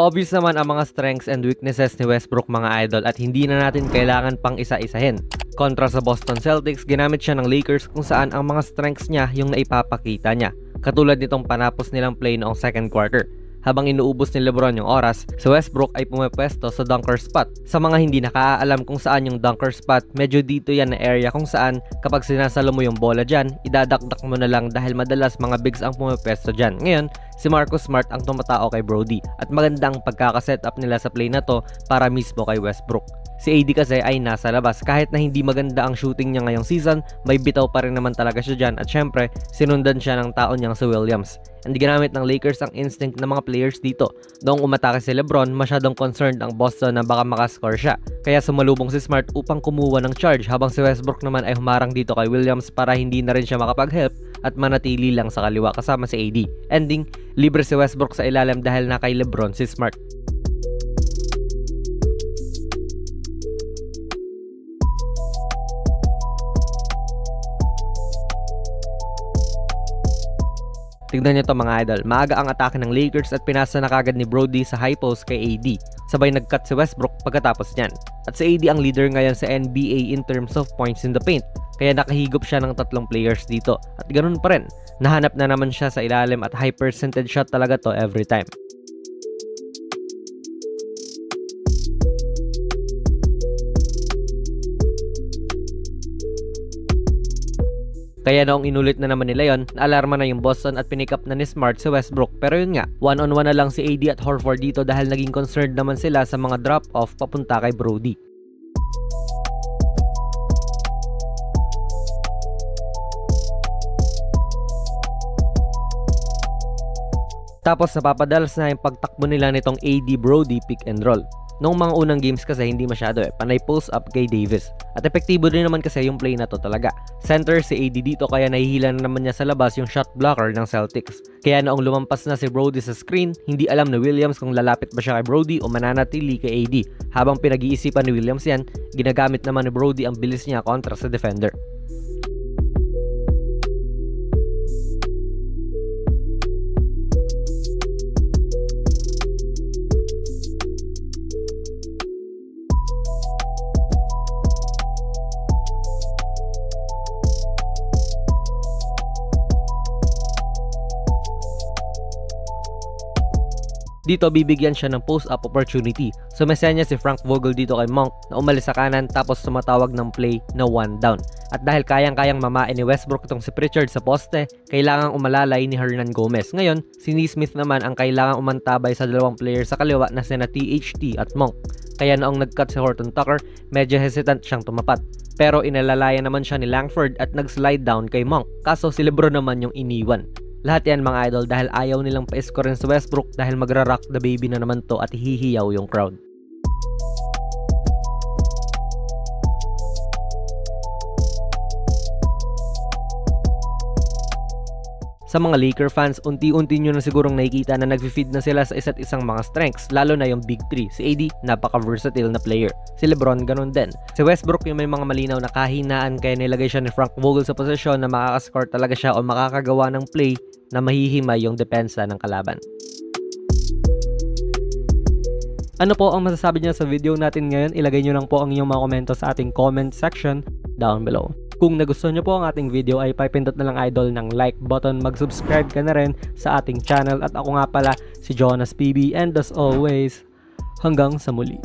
Obvious naman ang mga strengths and weaknesses ni Westbrook mga idol at hindi na natin kailangan pang isa-isahin. Kontra sa Boston Celtics, ginamit siya ng Lakers kung saan ang mga strengths niya yung naipapakita niya. Katulad nitong panapos nilang play noong second quarter. Habang inuubos ni Lebron yung oras, si Westbrook ay pumepwesto sa dunker spot. Sa mga hindi nakaalam kung saan yung dunker spot, medyo dito yan na area kung saan kapag sinasalo mo yung bola dyan, idadakdak mo na lang dahil madalas mga bigs ang pumepwesto dyan. Ngayon, si Marcus Smart ang tumatao kay Brody at magandang pagkakasetup nila sa play na to para mismo kay Westbrook. Si AD kasi ay nasa labas. Kahit na hindi maganda ang shooting niya ngayong season, may bitaw pa rin naman talaga siya dyan at syempre, sinundan siya ng taon niyang si Williams. And ginamit ng Lakers ang instinct ng mga players dito. Noong umatake si Lebron, masyadong concerned ang Boston na baka makascore siya. Kaya sumalubong si Smart upang kumuha ng charge habang si Westbrook naman ay humarang dito kay Williams para hindi na rin siya makapag-help at manatili lang sa kaliwa kasama si AD. Ending, libre si Westbrook sa ilalim dahil na kay Lebron si Smart. Tignan nyo to mga idol, maaga ang atake ng Lakers at pinasa na kagad ni Brody sa high post kay AD. Sabay nag-cut si Westbrook pagkatapos niyan. At si AD ang leader ngayon sa NBA in terms of points in the paint. Kaya nakahigop siya ng tatlong players dito. At ganun pa rin, nahanap na naman siya sa ilalim at high percentage shot talaga to every time. Kaya noong inulit na naman nila yon, naalarma na yung Boston at pinick up na ni Smart si Westbrook. Pero yun nga, one-on-one na lang si AD at Horford dito dahil naging concerned naman sila sa mga drop-off papunta kay Brody. Tapos napapadalas na yung pagtakbo nila nitong AD Brody pick and roll. Noong mga unang games kasi hindi masyado eh, panay pulse up kay Davis. At epektibo din naman kasi yung play na to talaga. Center si AD dito kaya nahihila na naman niya sa labas yung shot blocker ng Celtics. Kaya noong lumampas na si Brody sa screen, hindi alam ni Williams kung lalapit ba siya kay Brody o mananatili kay AD. Habang pinag-iisipan ni Williams yan, ginagamit naman ni Brody ang bilis niya kontra sa defender. Dito bibigyan siya ng post-up opportunity. So mesenya si Frank Vogel dito kay Monk na umalis sa kanan tapos sumatawag ng play na one down. At dahil kayang-kayang mamain ni Westbrook itong si Pritchard sa poste, kailangang umalalay ni Hernan Gomez. Ngayon, si Neesmith naman ang kailangang umantabay sa dalawang player sa kaliwa na sina THT at Monk. Kaya noong nag-cut si Horton Tucker, medyo hesitant siyang tumapat. Pero inalalayan naman siya ni Langford at nag-slide down kay Monk. Kaso si Lebron naman yung iniwan. Lahat yan mga idol dahil ayaw nilang pa-score sa Westbrook dahil magra-rock the baby na naman to at hihiyaw yung crowd. Sa mga Laker fans, unti-unti nyo na sigurong nakikita na nag-feed na sila sa isa't isang mga strengths, lalo na yung Big 3. Si AD, napaka-versatile na player. Si Lebron, ganun din. Si Westbrook yung may mga malinaw na kahinaan kaya nilagay siya ni Frank Vogel sa posisyon na makakascore talaga siya o makakagawa ng play na mahihimay yung depensa ng kalaban. Ano po ang masasabi niyo sa video natin ngayon? Ilagay niyo lang po ang inyong mga komento sa ating comment section down below. Kung nagustuhan nyo po ang ating video ay papindot na lang idol ng like button, mag-subscribe ka na rin sa ating channel at ako nga pala si Jonas PB and as always, hanggang sa muli.